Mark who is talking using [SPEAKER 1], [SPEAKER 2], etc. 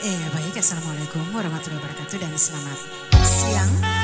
[SPEAKER 1] Eh baik. Assalamualaikum warahmatullahi wabarakatuh dan selamat siang.